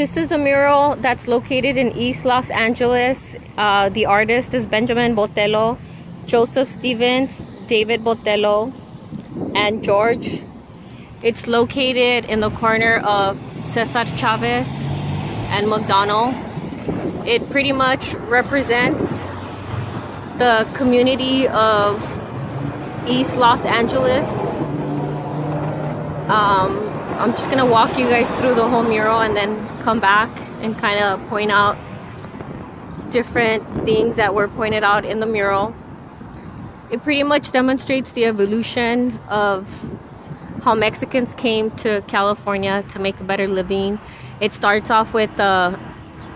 this is a mural that's located in East Los Angeles. Uh, the artist is Benjamin Botello, Joseph Stevens, David Botello, and George. It's located in the corner of Cesar Chavez and McDonald. It pretty much represents the community of East Los Angeles. Um, I'm just gonna walk you guys through the whole mural and then come back and kind of point out different things that were pointed out in the mural. It pretty much demonstrates the evolution of how Mexicans came to California to make a better living. It starts off with the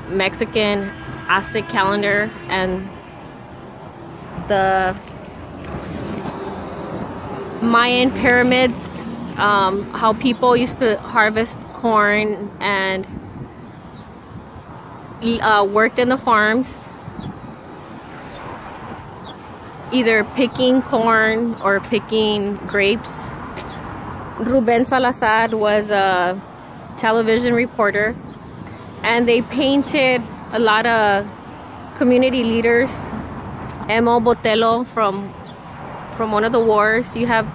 Mexican Aztec calendar and the Mayan pyramids um, how people used to harvest corn and uh, worked in the farms either picking corn or picking grapes. Ruben Salazar was a television reporter and they painted a lot of community leaders. Emo Botello from from one of the wars. You have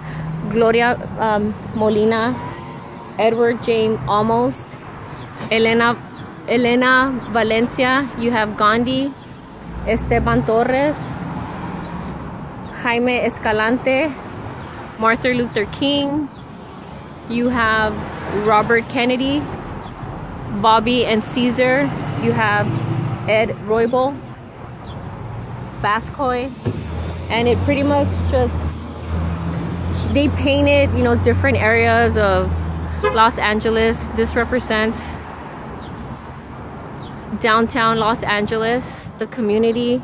Gloria um, Molina, Edward James Olmos, Elena, Elena Valencia, you have Gandhi, Esteban Torres, Jaime Escalante, Martin Luther King, you have Robert Kennedy, Bobby and Cesar, you have Ed Roybal, Bascoy, and it pretty much just they painted, you know, different areas of Los Angeles. This represents downtown Los Angeles, the community,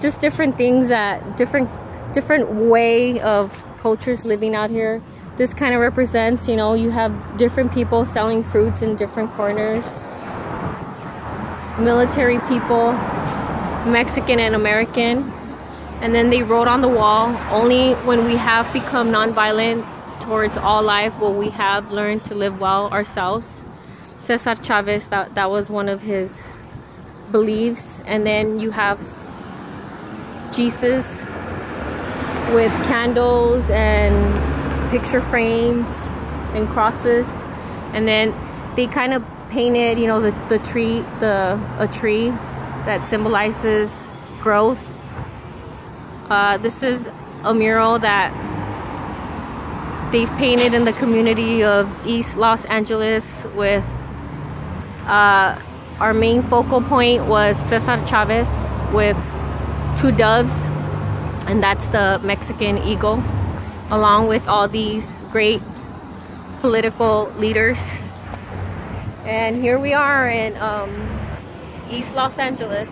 just different things that different different way of cultures living out here. This kind of represents, you know, you have different people selling fruits in different corners. Military people, Mexican and American and then they wrote on the wall, only when we have become nonviolent towards all life will we have learned to live well ourselves. Cesar Chavez, that, that was one of his beliefs. And then you have Jesus with candles and picture frames and crosses. And then they kind of painted, you know, the, the tree, the a tree that symbolizes growth uh, this is a mural that they've painted in the community of East Los Angeles with uh, our main focal point was Cesar Chavez with two doves and that's the Mexican eagle along with all these great political leaders. And here we are in um, East Los Angeles